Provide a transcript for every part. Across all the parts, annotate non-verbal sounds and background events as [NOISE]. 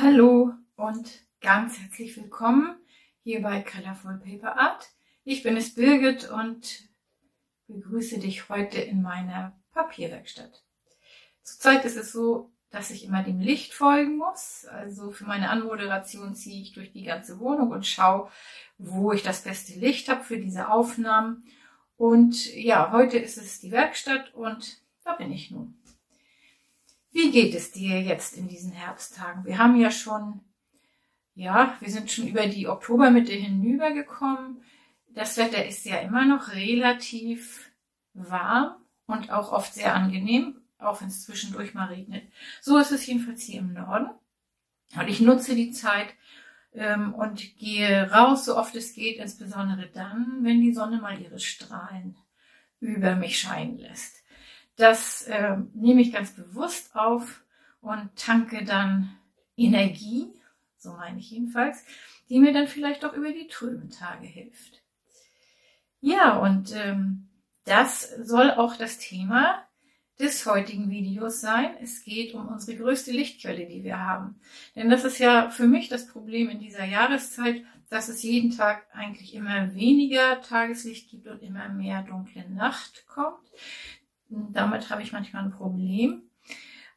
Hallo und ganz herzlich willkommen hier bei Colorful Paper Art. Ich bin es Birgit und begrüße dich heute in meiner Papierwerkstatt. Zurzeit ist es so, dass ich immer dem Licht folgen muss. Also für meine Anmoderation ziehe ich durch die ganze Wohnung und schaue, wo ich das beste Licht habe für diese Aufnahmen. Und ja, heute ist es die Werkstatt und da bin ich nun. Wie geht es dir jetzt in diesen Herbsttagen? Wir haben ja schon, ja, wir sind schon über die Oktobermitte hinübergekommen. Das Wetter ist ja immer noch relativ warm und auch oft sehr angenehm, auch wenn es zwischendurch mal regnet. So ist es jedenfalls hier im Norden. Und ich nutze die Zeit ähm, und gehe raus, so oft es geht, insbesondere dann, wenn die Sonne mal ihre Strahlen über mich scheinen lässt. Das äh, nehme ich ganz bewusst auf und tanke dann Energie, so meine ich jedenfalls, die mir dann vielleicht auch über die trüben Tage hilft. Ja, und ähm, das soll auch das Thema des heutigen Videos sein. Es geht um unsere größte Lichtquelle, die wir haben. Denn das ist ja für mich das Problem in dieser Jahreszeit, dass es jeden Tag eigentlich immer weniger Tageslicht gibt und immer mehr dunkle Nacht kommt. Damit habe ich manchmal ein Problem.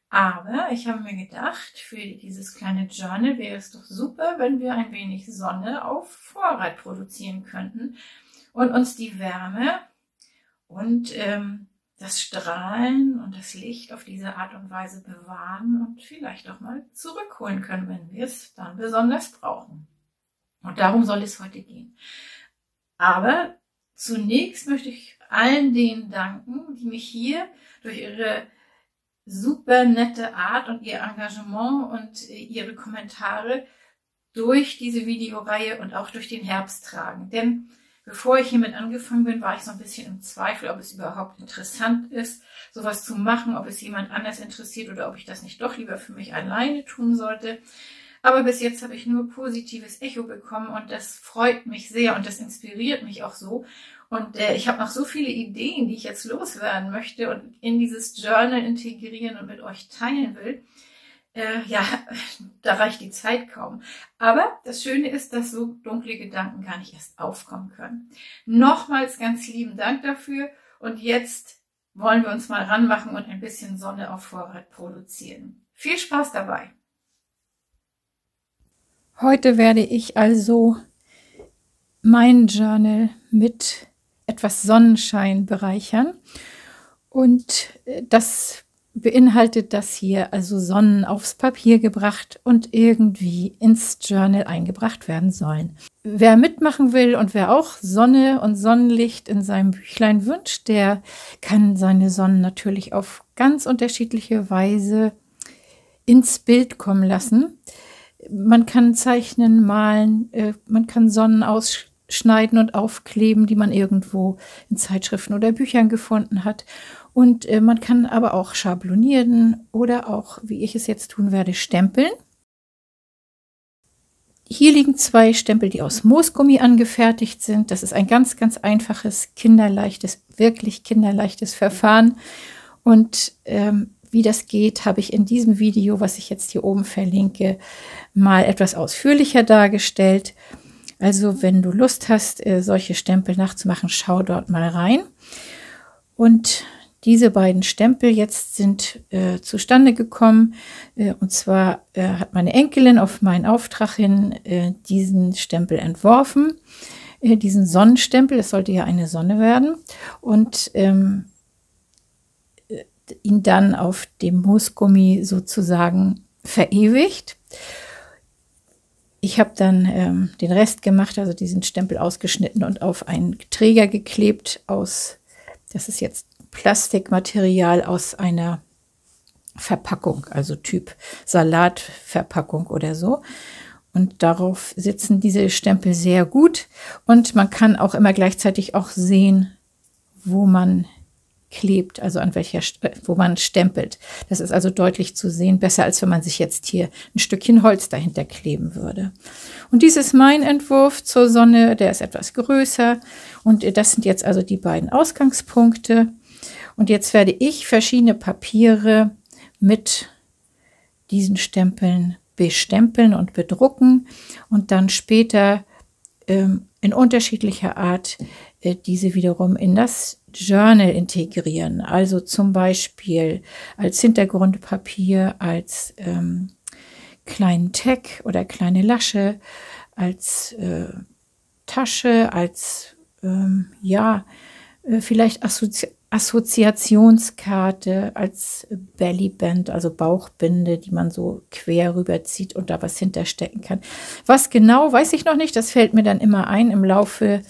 Aber ich habe mir gedacht, für dieses kleine Journal wäre es doch super, wenn wir ein wenig Sonne auf Vorrat produzieren könnten und uns die Wärme und ähm, das Strahlen und das Licht auf diese Art und Weise bewahren und vielleicht auch mal zurückholen können, wenn wir es dann besonders brauchen. Und darum soll es heute gehen. Aber zunächst möchte ich allen denen danken, die mich hier durch ihre super nette Art und ihr Engagement und ihre Kommentare durch diese Videoreihe und auch durch den Herbst tragen. Denn bevor ich hiermit angefangen bin, war ich so ein bisschen im Zweifel, ob es überhaupt interessant ist, sowas zu machen, ob es jemand anders interessiert oder ob ich das nicht doch lieber für mich alleine tun sollte. Aber bis jetzt habe ich nur positives Echo bekommen und das freut mich sehr und das inspiriert mich auch so. Und äh, ich habe noch so viele Ideen, die ich jetzt loswerden möchte und in dieses Journal integrieren und mit euch teilen will. Äh, ja, [LAUGHS] da reicht die Zeit kaum. Aber das Schöne ist, dass so dunkle Gedanken gar nicht erst aufkommen können. Nochmals ganz lieben Dank dafür. Und jetzt wollen wir uns mal ranmachen und ein bisschen Sonne auf Vorrat produzieren. Viel Spaß dabei! Heute werde ich also mein Journal mit etwas Sonnenschein bereichern. Und äh, das beinhaltet das hier, also Sonnen aufs Papier gebracht und irgendwie ins Journal eingebracht werden sollen. Wer mitmachen will und wer auch Sonne und Sonnenlicht in seinem Büchlein wünscht, der kann seine Sonnen natürlich auf ganz unterschiedliche Weise ins Bild kommen lassen. Man kann zeichnen, malen, äh, man kann Sonnen aus schneiden und aufkleben, die man irgendwo in Zeitschriften oder Büchern gefunden hat. Und äh, man kann aber auch schablonieren oder auch, wie ich es jetzt tun werde, stempeln. Hier liegen zwei Stempel, die aus Moosgummi angefertigt sind. Das ist ein ganz, ganz einfaches, kinderleichtes, wirklich kinderleichtes Verfahren. Und ähm, wie das geht, habe ich in diesem Video, was ich jetzt hier oben verlinke, mal etwas ausführlicher dargestellt. Also wenn du Lust hast, äh, solche Stempel nachzumachen, schau dort mal rein. Und diese beiden Stempel jetzt sind äh, zustande gekommen. Äh, und zwar äh, hat meine Enkelin auf meinen Auftrag hin äh, diesen Stempel entworfen. Äh, diesen Sonnenstempel, es sollte ja eine Sonne werden. Und ähm, ihn dann auf dem Moosgummi sozusagen verewigt. Ich habe dann ähm, den Rest gemacht, also diesen Stempel ausgeschnitten und auf einen Träger geklebt aus, das ist jetzt Plastikmaterial aus einer Verpackung, also Typ Salatverpackung oder so. Und darauf sitzen diese Stempel sehr gut. Und man kann auch immer gleichzeitig auch sehen, wo man klebt, also an welcher, wo man stempelt. Das ist also deutlich zu sehen, besser als wenn man sich jetzt hier ein Stückchen Holz dahinter kleben würde. Und dies ist mein Entwurf zur Sonne, der ist etwas größer und das sind jetzt also die beiden Ausgangspunkte. Und jetzt werde ich verschiedene Papiere mit diesen Stempeln bestempeln und bedrucken und dann später ähm, in unterschiedlicher Art äh, diese wiederum in das Journal integrieren. Also zum Beispiel als Hintergrundpapier, als ähm, kleinen Tag oder kleine Lasche, als äh, Tasche, als ähm, ja, äh, vielleicht Assozi Assoziationskarte, als Bellyband, also Bauchbinde, die man so quer rüberzieht und da was hinterstecken kann. Was genau, weiß ich noch nicht. Das fällt mir dann immer ein im Laufe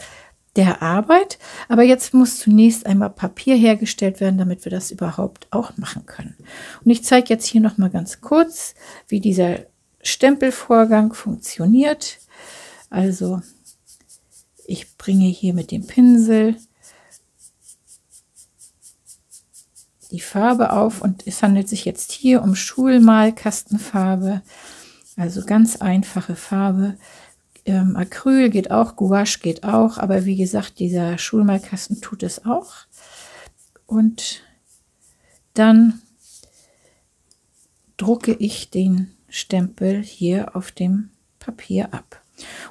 der Arbeit. Aber jetzt muss zunächst einmal Papier hergestellt werden, damit wir das überhaupt auch machen können. Und ich zeige jetzt hier noch mal ganz kurz, wie dieser Stempelvorgang funktioniert. Also ich bringe hier mit dem Pinsel die Farbe auf und es handelt sich jetzt hier um Schulmalkastenfarbe, also ganz einfache Farbe. Ähm, Acryl geht auch, Gouache geht auch, aber wie gesagt, dieser Schulmalkasten tut es auch. Und dann drucke ich den Stempel hier auf dem Papier ab.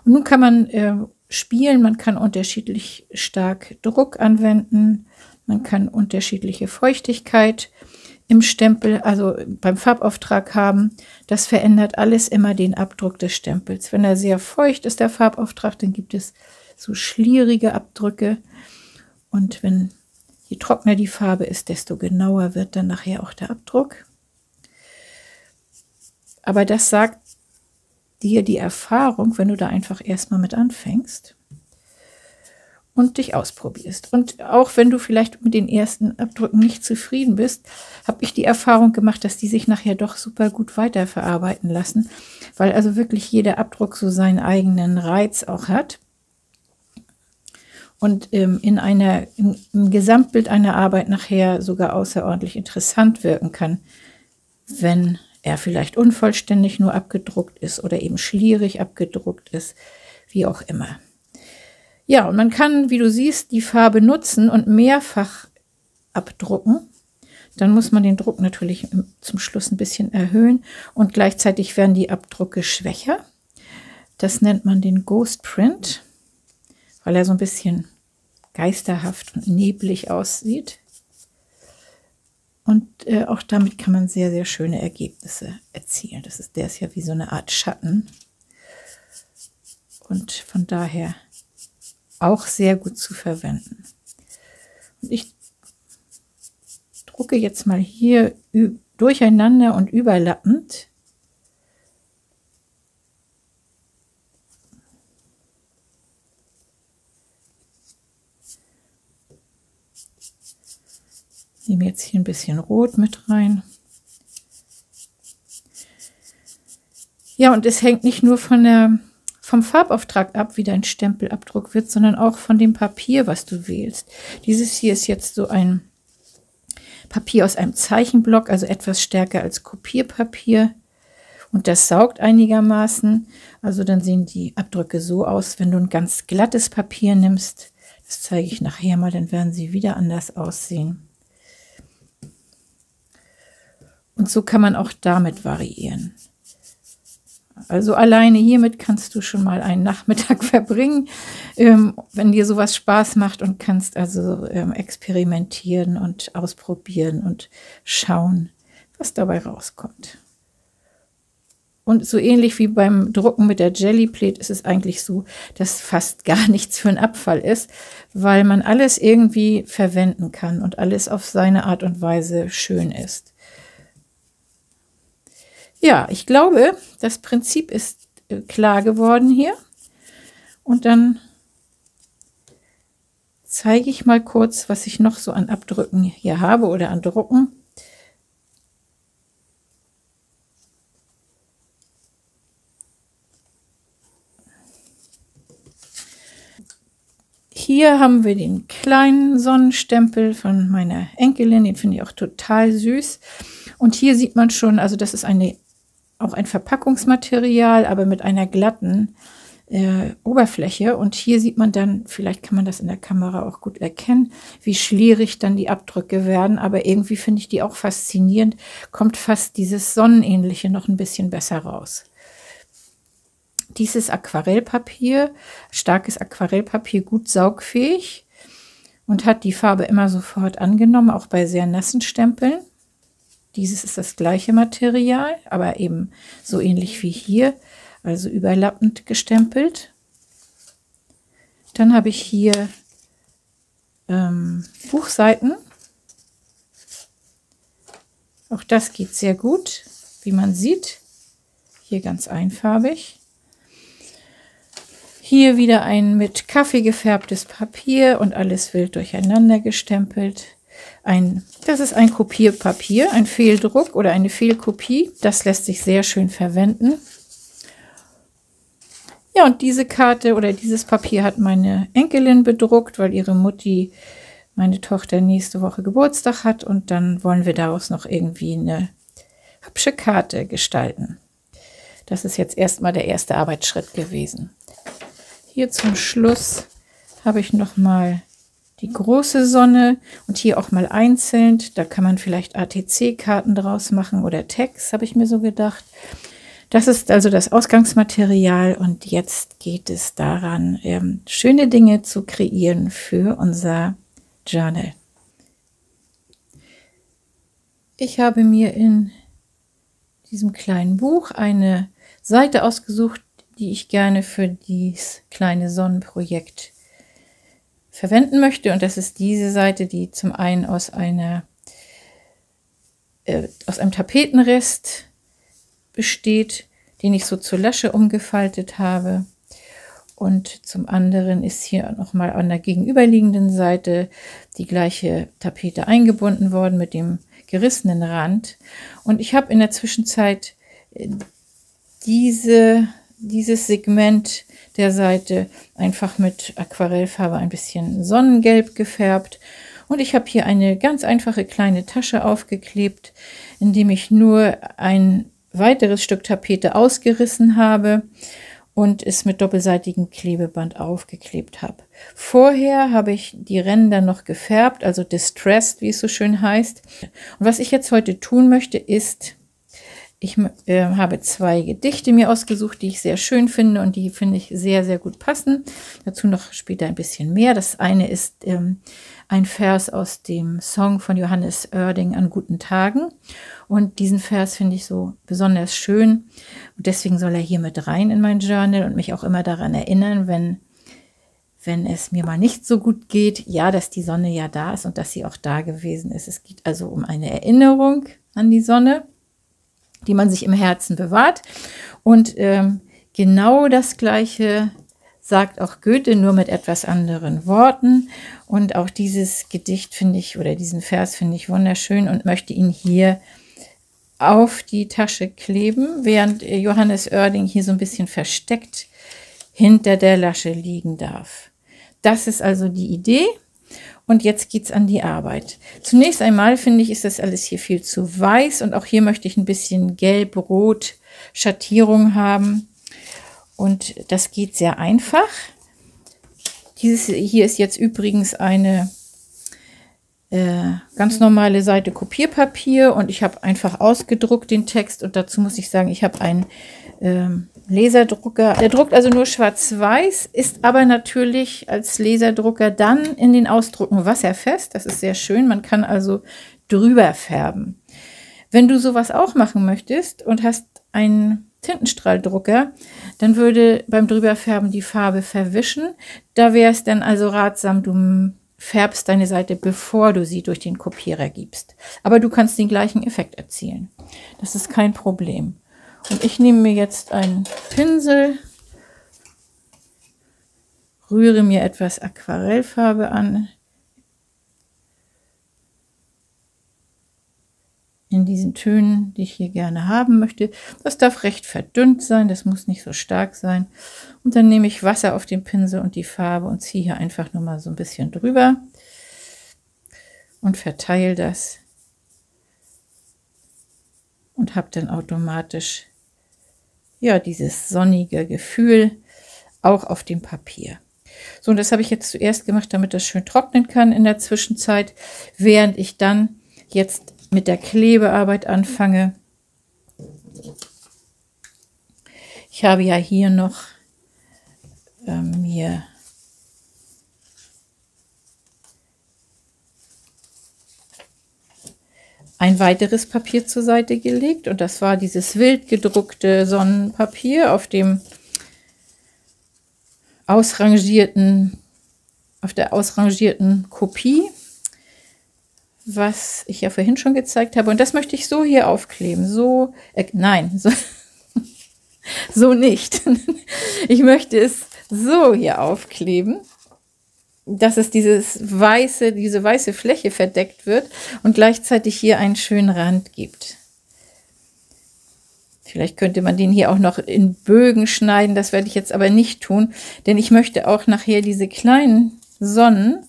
Und nun kann man äh, spielen, man kann unterschiedlich stark Druck anwenden, man kann unterschiedliche Feuchtigkeit im Stempel, also beim Farbauftrag haben. Das verändert alles immer den Abdruck des Stempels. Wenn er sehr feucht ist, der Farbauftrag, dann gibt es so schlierige Abdrücke. Und wenn je trockener die Farbe ist, desto genauer wird dann nachher auch der Abdruck. Aber das sagt dir die Erfahrung, wenn du da einfach erstmal mit anfängst und dich ausprobierst. Und auch wenn du vielleicht mit den ersten Abdrücken nicht zufrieden bist, habe ich die Erfahrung gemacht, dass die sich nachher doch super gut weiterverarbeiten lassen, weil also wirklich jeder Abdruck so seinen eigenen Reiz auch hat und ähm, in einer im, im Gesamtbild einer Arbeit nachher sogar außerordentlich interessant wirken kann, wenn er vielleicht unvollständig nur abgedruckt ist oder eben schlierig abgedruckt ist, wie auch immer. Ja, und man kann, wie du siehst, die Farbe nutzen und mehrfach abdrucken. Dann muss man den Druck natürlich zum Schluss ein bisschen erhöhen und gleichzeitig werden die Abdrucke schwächer. Das nennt man den Ghost Print, weil er so ein bisschen geisterhaft und neblig aussieht. Und äh, auch damit kann man sehr, sehr schöne Ergebnisse erzielen. Das ist, der ist ja wie so eine Art Schatten. Und von daher auch sehr gut zu verwenden. Und ich drucke jetzt mal hier durcheinander und überlappend. Nehme jetzt hier ein bisschen Rot mit rein. Ja, und es hängt nicht nur von der vom Farbauftrag ab, wie dein Stempelabdruck wird, sondern auch von dem Papier, was du wählst. Dieses hier ist jetzt so ein Papier aus einem Zeichenblock, also etwas stärker als Kopierpapier. Und das saugt einigermaßen. Also dann sehen die Abdrücke so aus, wenn du ein ganz glattes Papier nimmst. Das zeige ich nachher mal, dann werden sie wieder anders aussehen. Und so kann man auch damit variieren. Also alleine hiermit kannst du schon mal einen Nachmittag [LAUGHS] verbringen, ähm, wenn dir sowas Spaß macht und kannst also ähm, experimentieren und ausprobieren und schauen, was dabei rauskommt. Und so ähnlich wie beim Drucken mit der Jellyplate ist es eigentlich so, dass fast [LAUGHS] gar nichts für einen Abfall ist, weil man alles irgendwie verwenden kann und alles auf seine Art und Weise schön ist. Ja, ich glaube, das Prinzip ist äh, klar geworden hier. Und dann zeige ich mal kurz, was ich noch so an Abdrücken hier habe oder an Drucken. Hier haben wir den kleinen Sonnenstempel von meiner Enkelin, den finde ich auch total süß. Und hier sieht man schon, also das ist eine auch ein Verpackungsmaterial, aber mit einer glatten äh, Oberfläche. Und hier sieht man dann, vielleicht kann man das in der Kamera auch gut erkennen, wie schlierig dann die Abdrücke werden. Aber irgendwie finde ich die auch faszinierend. Kommt fast dieses Sonnenähnliche noch ein bisschen besser raus. Dieses Aquarellpapier, starkes Aquarellpapier, gut saugfähig und hat die Farbe immer sofort angenommen, auch bei sehr nassen Stempeln. Dieses ist das gleiche Material, aber eben so ähnlich wie hier also überlappend gestempelt. Dann habe ich hier ähm, Buchseiten. Auch das geht sehr gut, wie man sieht. Hier ganz einfarbig. Hier wieder ein mit Kaffee gefärbtes Papier und alles wild durcheinander gestempelt. Ein, das ist ein Kopierpapier, ein Fehldruck oder eine Fehlkopie. Das lässt sich sehr schön verwenden. Ja, und diese Karte oder dieses Papier hat meine Enkelin bedruckt, weil ihre Mutti, meine Tochter, nächste Woche Geburtstag hat. Und dann wollen wir daraus noch irgendwie eine hübsche Karte gestalten. Das ist jetzt erstmal der erste Arbeitsschritt gewesen. Hier zum Schluss habe ich noch mal die große Sonne und hier auch mal einzeln. Da kann man vielleicht ATC-Karten draus machen oder Text, habe ich mir so gedacht. Das ist also das Ausgangsmaterial und jetzt geht es daran, ähm, schöne Dinge zu kreieren für unser Journal. Ich habe mir in diesem kleinen Buch eine Seite ausgesucht, die ich gerne für dieses kleine Sonnenprojekt verwenden möchte. Und das ist diese Seite, die zum einen aus einer äh, aus einem Tapetenrest besteht, den ich so zur Lasche umgefaltet habe. Und zum anderen ist hier nochmal an der gegenüberliegenden Seite die gleiche Tapete eingebunden worden mit dem gerissenen Rand. Und ich habe in der Zwischenzeit äh, diese, dieses Segment der Seite einfach mit Aquarellfarbe ein bisschen Sonnengelb gefärbt. Und ich habe hier eine ganz einfache kleine Tasche aufgeklebt, indem ich nur ein weiteres Stück Tapete ausgerissen habe und es mit doppelseitigem Klebeband aufgeklebt habe. Vorher habe ich die Ränder noch gefärbt, also distressed, wie es so schön heißt. Und was ich jetzt heute tun möchte, ist, ich äh, habe zwei Gedichte mir ausgesucht, die ich sehr schön finde und die finde ich sehr, sehr gut passen. Dazu noch später ein bisschen mehr. Das eine ist ähm, ein Vers aus dem Song von Johannes Oerding an guten Tagen. Und diesen Vers finde ich so besonders schön. Und deswegen soll er hier mit rein in mein Journal und mich auch immer daran erinnern, wenn, wenn es mir mal nicht so gut geht, ja, dass die Sonne ja da ist und dass sie auch da gewesen ist. Es geht also um eine Erinnerung an die Sonne, die man sich im Herzen bewahrt. Und ähm, genau das Gleiche sagt auch Goethe nur mit etwas anderen Worten. Und auch dieses Gedicht finde ich oder diesen Vers finde ich wunderschön und möchte ihn hier auf die Tasche kleben, während Johannes Oerding hier so ein bisschen versteckt hinter der Lasche liegen darf. Das ist also die Idee. Und jetzt geht's an die Arbeit. Zunächst einmal finde ich, ist das alles hier viel zu weiß und auch hier möchte ich ein bisschen gelb-rot Schattierung haben. Und das geht sehr einfach. Dieses hier ist jetzt übrigens eine äh, ganz normale Seite Kopierpapier und ich habe einfach ausgedruckt den Text und dazu muss ich sagen, ich habe einen ähm, Laserdrucker. Der druckt also nur schwarz-weiß, ist aber natürlich als Laserdrucker dann in den Ausdrucken wasserfest. Das ist sehr schön. Man kann also drüber färben. Wenn du sowas auch machen möchtest und hast einen Tintenstrahldrucker, dann würde beim Drüberfärben die Farbe verwischen. Da wäre es dann also ratsam, du färbst deine Seite, bevor du sie durch den Kopierer gibst. Aber du kannst den gleichen Effekt erzielen. Das ist kein Problem. Und ich nehme mir jetzt einen Pinsel, rühre mir etwas Aquarellfarbe an, in diesen Tönen, die ich hier gerne haben möchte. Das darf recht verdünnt sein, das muss nicht so stark sein. Und dann nehme ich Wasser auf den Pinsel und die Farbe und ziehe hier einfach nur mal so ein bisschen drüber und verteile das und habe dann automatisch ja dieses sonnige Gefühl auch auf dem Papier. So, und das habe ich jetzt zuerst gemacht, damit das schön trocknen kann in der Zwischenzeit, während ich dann jetzt mit der Klebearbeit anfange. Ich habe ja hier noch ähm, hier ein weiteres Papier zur Seite gelegt und das war dieses wild gedruckte Sonnenpapier auf dem ausrangierten, auf der ausrangierten Kopie, was ich ja vorhin schon gezeigt habe. Und das möchte ich so hier aufkleben. So, äh, nein, so, [LAUGHS] so nicht. [LAUGHS] Ich möchte es so hier aufkleben dass es dieses weiße, diese weiße Fläche verdeckt wird und gleichzeitig hier einen schönen Rand gibt. Vielleicht könnte man den hier auch noch in Bögen schneiden, das werde ich jetzt aber nicht tun, denn ich möchte auch nachher diese kleinen Sonnen,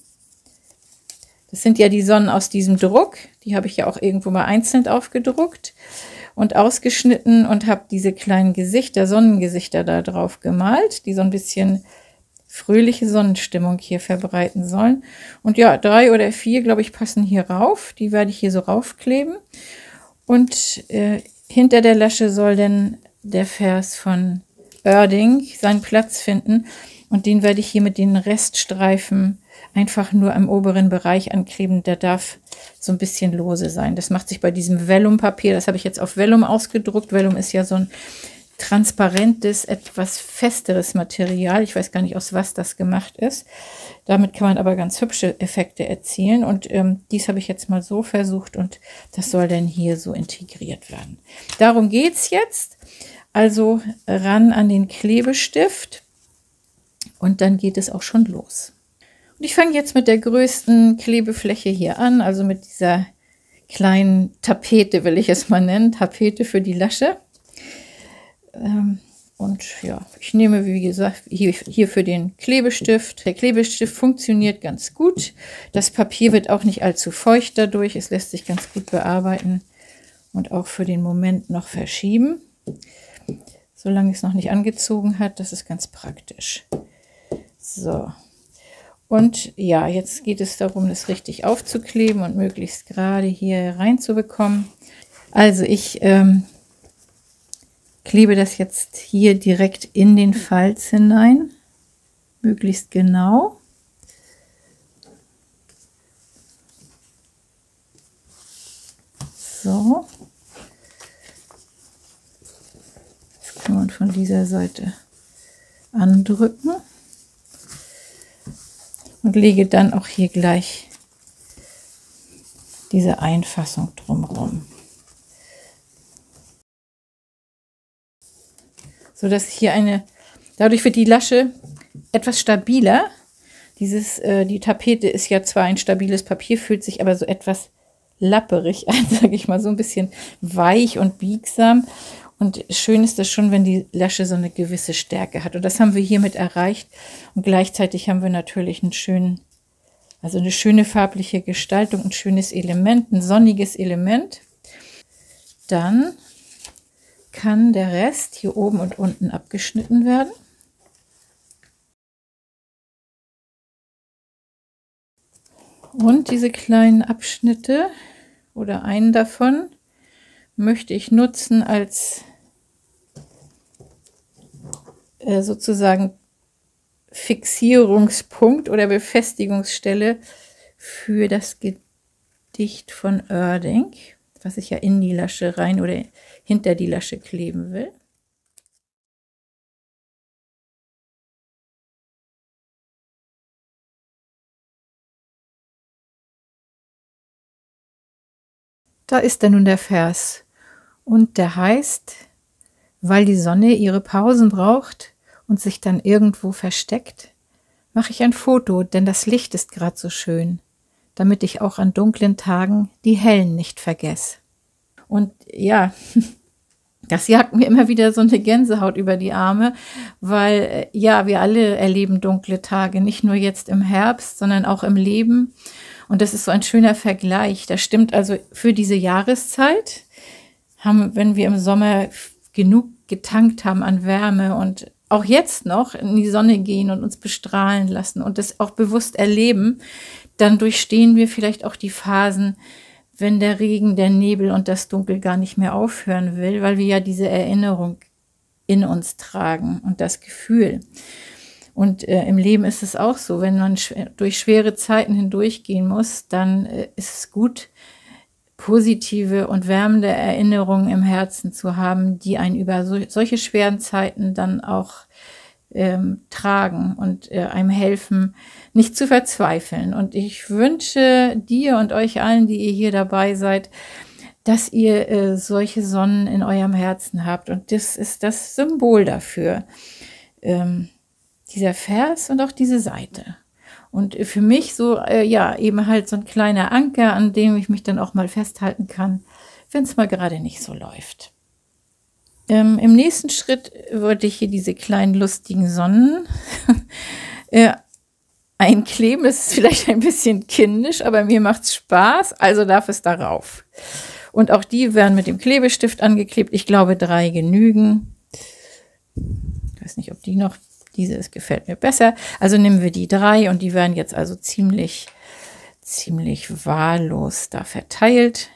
das sind ja die Sonnen aus diesem Druck, die habe ich ja auch irgendwo mal einzeln aufgedruckt und ausgeschnitten und habe diese kleinen Gesichter, Sonnengesichter da drauf gemalt, die so ein bisschen fröhliche Sonnenstimmung hier verbreiten sollen. Und ja, drei oder vier, glaube ich, passen hier rauf. Die werde ich hier so raufkleben. Und äh, hinter der Lasche soll dann der Vers von Erding seinen Platz finden. Und den werde ich hier mit den Reststreifen einfach nur am oberen Bereich ankleben. Der darf so ein bisschen lose sein. Das macht sich bei diesem Vellumpapier, das habe ich jetzt auf Vellum ausgedruckt. Vellum ist ja so ein transparentes, etwas festeres Material. Ich weiß gar nicht, aus was das gemacht ist. Damit kann man aber ganz hübsche Effekte erzielen. Und ähm, dies habe ich jetzt mal so versucht und das soll dann hier so integriert werden. Darum geht es jetzt. Also ran an den Klebestift und dann geht es auch schon los. Und ich fange jetzt mit der größten Klebefläche hier an, also mit dieser kleinen Tapete, will ich es mal nennen, Tapete für die Lasche. Ähm, und ja, ich nehme, wie gesagt, hier, hier für den Klebestift. Der Klebestift funktioniert ganz gut. Das Papier wird auch nicht allzu feucht dadurch. Es lässt sich ganz gut bearbeiten und auch für den Moment noch verschieben. Solange es noch nicht angezogen hat, das ist ganz praktisch. So. Und ja, jetzt geht es darum, das richtig aufzukleben und möglichst gerade hier reinzubekommen. Also ich ähm, klebe das jetzt hier direkt in den Falz hinein, möglichst genau. So. Das kann man von dieser Seite andrücken und lege dann auch hier gleich diese Einfassung drumherum. So dass hier eine, dadurch wird die Lasche etwas stabiler. Dieses, äh, die Tapete ist ja zwar ein stabiles Papier, fühlt sich aber so etwas lapperig [LAUGHS] an, sage ich mal, so ein bisschen weich und biegsam. Und schön ist das schon, wenn die Lasche so eine gewisse Stärke hat. Und das haben wir hiermit erreicht. Und gleichzeitig haben wir natürlich einen schönen, also eine schöne farbliche Gestaltung, ein schönes Element, ein sonniges Element. Dann kann der Rest hier oben und unten abgeschnitten werden. Und diese kleinen Abschnitte oder einen davon möchte ich nutzen als äh, sozusagen Fixierungspunkt oder Befestigungsstelle für das Gedicht von Oerding, was ich ja in die Lasche rein oder hinter die Lasche kleben will. Da ist er nun der Vers. Und der heißt, weil die Sonne ihre Pausen braucht und sich dann irgendwo versteckt, mache ich ein Foto, denn das Licht ist gerade so schön, damit ich auch an dunklen Tagen die hellen nicht vergesse. Und ja, [LAUGHS] das jagt mir immer wieder so eine Gänsehaut über die Arme, weil äh, ja, wir alle erleben dunkle Tage, nicht nur jetzt im Herbst, sondern auch im Leben. Und das ist so ein schöner Vergleich. Das stimmt also für diese Jahreszeit, haben, wenn wir im Sommer genug getankt haben an Wärme und auch jetzt noch in die Sonne gehen und uns bestrahlen lassen und das auch bewusst erleben, dann durchstehen wir vielleicht auch die Phasen, wenn der Regen, der Nebel und das Dunkel gar nicht mehr aufhören will, weil wir ja diese Erinnerung in uns tragen und das Gefühl. Und äh, im Leben ist es auch so, wenn man sch durch schwere Zeiten hindurchgehen muss, dann äh, ist es gut, positive und wärmende Erinnerungen im Herzen zu haben, die einen über so, solche schweren Zeiten dann auch ähm, tragen und äh, einem helfen, nicht zu verzweifeln. Und ich wünsche dir und euch allen, die ihr hier dabei seid, dass ihr äh, solche Sonnen in eurem Herzen habt. Und das ist das Symbol dafür. Ähm, dieser Vers und auch diese Seite. Und für mich so, äh, ja, eben halt so ein kleiner Anker, an dem ich mich dann auch mal festhalten kann, wenn es mal gerade nicht so läuft. Ähm, Im nächsten Schritt würde ich hier diese kleinen lustigen Sonnen [LAUGHS] äh, einkleben. Das ist vielleicht ein bisschen kindisch, aber mir macht es Spaß, also darf es darauf. Und auch die werden mit dem Klebestift angeklebt. Ich glaube, drei genügen. Ich weiß nicht, ob die noch, diese ist, gefällt mir besser. Also nehmen wir die drei und die werden jetzt also ziemlich, ziemlich wahllos da verteilt.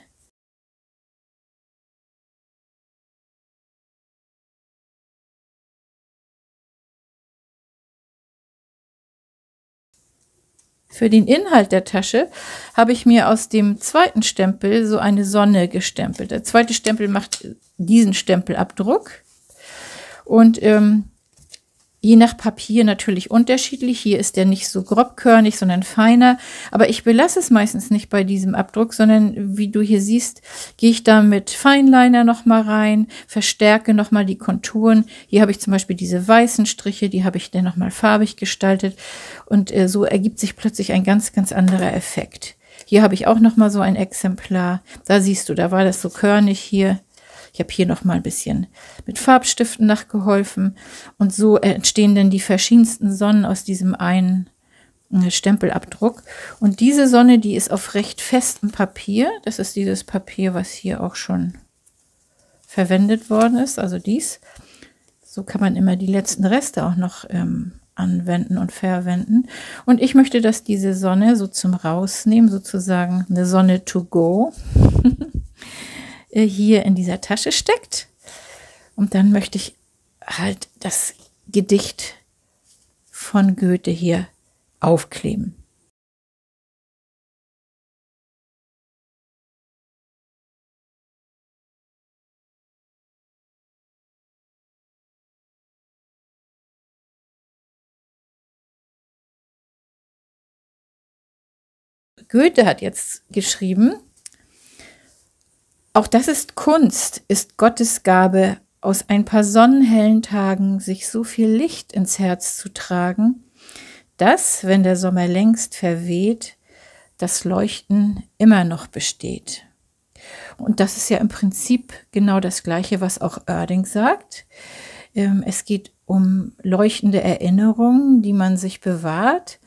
Für den Inhalt der Tasche habe ich mir aus dem zweiten Stempel so eine Sonne gestempelt. Der zweite Stempel macht diesen Stempelabdruck. Und ähm, Je nach Papier natürlich unterschiedlich. Hier ist der nicht so grobkörnig, sondern feiner. Aber ich belasse es meistens nicht bei diesem Abdruck, sondern wie du hier siehst, gehe ich da mit Feinliner nochmal rein, verstärke nochmal die Konturen. Hier habe ich zum Beispiel diese weißen Striche, die habe ich dann nochmal farbig gestaltet. Und äh, so ergibt sich plötzlich ein ganz, ganz anderer Effekt. Hier habe ich auch nochmal so ein Exemplar. Da siehst du, da war das so körnig hier. Ich habe hier noch mal ein bisschen mit Farbstiften nachgeholfen und so entstehen dann die verschiedensten Sonnen aus diesem einen äh, Stempelabdruck. Und diese Sonne, die ist auf recht festem Papier. Das ist dieses Papier, was hier auch schon verwendet worden ist, also dies. So kann man immer die letzten Reste auch noch ähm, anwenden und verwenden. Und ich möchte, dass diese Sonne so zum Rausnehmen sozusagen eine Sonne to go [LAUGHS] hier in dieser Tasche steckt. Und dann möchte ich halt das Gedicht von Goethe hier aufkleben. Goethe hat jetzt geschrieben, auch das ist Kunst, ist Gottes Gabe, aus ein paar sonnenhellen Tagen sich so viel Licht ins Herz zu tragen, dass, wenn der Sommer längst verweht, das Leuchten immer noch besteht. Und das ist ja im Prinzip genau das Gleiche, was auch Oerding sagt. Ähm, es geht um leuchtende Erinnerungen, die man sich bewahrt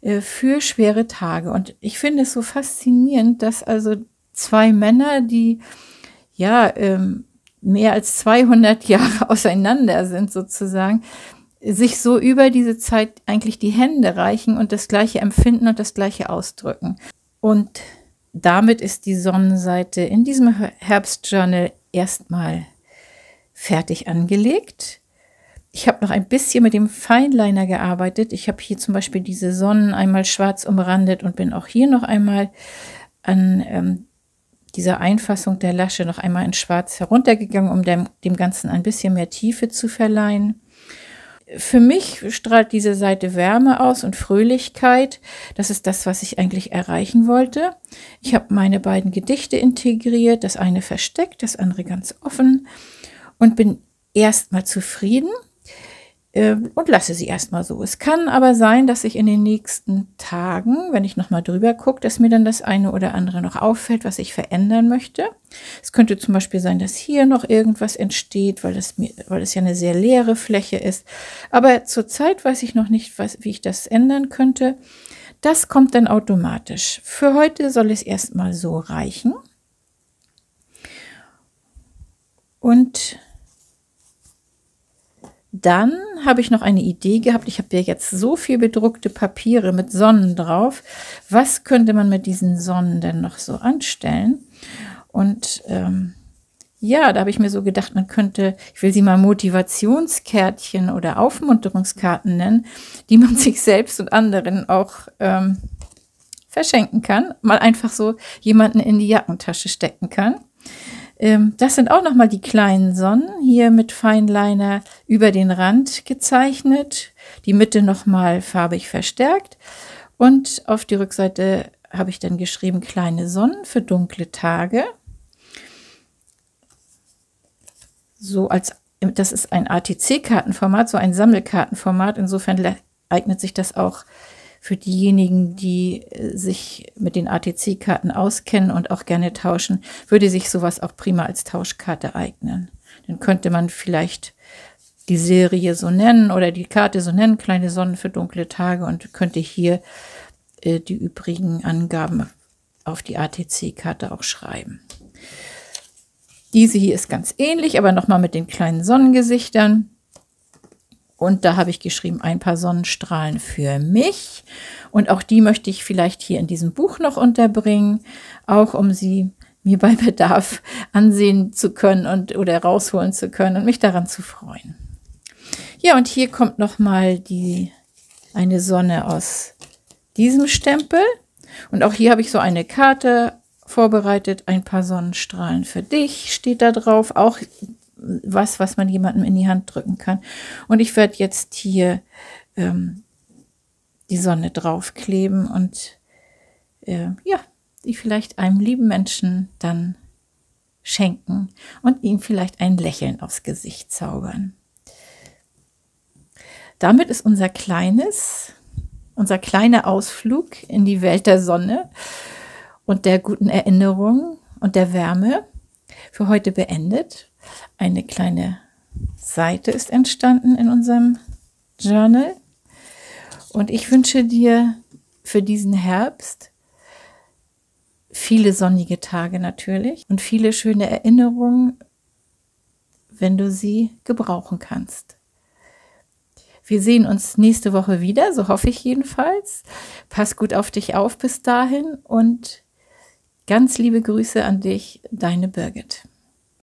äh, für schwere Tage. Und ich finde es so faszinierend, dass also zwei Männer, die ja ähm, mehr als 200 [LAUGHS] Jahre auseinander sind sozusagen, sich so über diese Zeit eigentlich die Hände reichen und das gleiche empfinden und das gleiche ausdrücken. Und damit ist die Sonnenseite in diesem Herbstjournal erstmal fertig angelegt. Ich habe noch ein bisschen mit dem Feinliner gearbeitet. Ich habe hier zum Beispiel diese Sonnen einmal schwarz umrandet und bin auch hier noch einmal an ähm, dieser Einfassung der Lasche noch einmal in Schwarz heruntergegangen, um dem, dem Ganzen ein bisschen mehr Tiefe zu verleihen. Für mich strahlt diese Seite Wärme aus und Fröhlichkeit. Das ist das, was ich eigentlich erreichen wollte. Ich habe meine beiden Gedichte integriert, das eine versteckt, das andere ganz offen und bin erstmal zufrieden und lasse sie erstmal so. Es kann aber sein, dass ich in den nächsten Tagen, wenn ich nochmal drüber gucke, dass mir dann das eine oder andere noch auffällt, was ich verändern möchte. Es könnte zum Beispiel sein, dass hier noch irgendwas entsteht, weil es, mir, weil es ja eine sehr leere Fläche ist. Aber zurzeit weiß ich noch nicht, was, wie ich das ändern könnte. Das kommt dann automatisch. Für heute soll es erstmal so reichen. Und dann habe ich noch eine Idee gehabt. Ich habe ja jetzt so viel bedruckte Papiere mit Sonnen drauf. Was könnte man mit diesen Sonnen denn noch so anstellen? Und ähm, ja, da habe ich mir so gedacht, man könnte, ich will sie mal Motivationskärtchen oder Aufmunterungskarten nennen, die man [LAUGHS] sich selbst und anderen auch ähm, verschenken kann. Mal einfach so jemanden in die Jackentasche stecken kann. Ähm, das sind auch nochmal die kleinen Sonnen, hier mit Feinliner über den Rand gezeichnet, die Mitte nochmal farbig verstärkt und auf die Rückseite habe ich dann geschrieben kleine Sonnen für dunkle Tage. So als das ist ein ATC-Kartenformat, so ein Sammelkartenformat. Insofern eignet sich das auch für diejenigen, die äh, sich mit den ATC-Karten auskennen und auch gerne tauschen, würde sich sowas auch prima als Tauschkarte eignen. Dann könnte man vielleicht die Serie so nennen oder die Karte so nennen, kleine Sonnen für dunkle Tage und könnte hier äh, die übrigen Angaben auf die ATC-Karte auch schreiben. Diese hier ist ganz ähnlich, aber nochmal mit den kleinen Sonnengesichtern. Und da habe ich geschrieben, ein paar Sonnenstrahlen für mich. Und auch die möchte ich vielleicht hier in diesem Buch noch unterbringen, auch um sie mir bei Bedarf ansehen zu können und oder rausholen zu können und mich daran zu freuen. Ja, und hier kommt noch mal die eine Sonne aus diesem Stempel und auch hier habe ich so eine Karte vorbereitet, ein paar Sonnenstrahlen für dich steht da drauf, auch was, was man jemandem in die Hand drücken kann. Und ich werde jetzt hier ähm, die Sonne draufkleben und äh, ja, die vielleicht einem lieben Menschen dann schenken und ihm vielleicht ein Lächeln aufs Gesicht zaubern. Damit ist unser kleines, unser kleiner Ausflug in die Welt der Sonne und der guten Erinnerung und der Wärme für heute beendet. Eine kleine Seite ist entstanden in unserem Journal. Und ich wünsche dir für diesen Herbst viele sonnige Tage natürlich und viele schöne Erinnerungen, wenn du sie gebrauchen kannst. Wir sehen uns nächste Woche wieder, so hoffe ich jedenfalls. Pass gut auf dich auf bis dahin und ganz liebe Grüße an dich, deine Birgit.